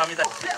挟みたい。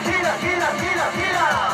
gira, gira, gira, gira.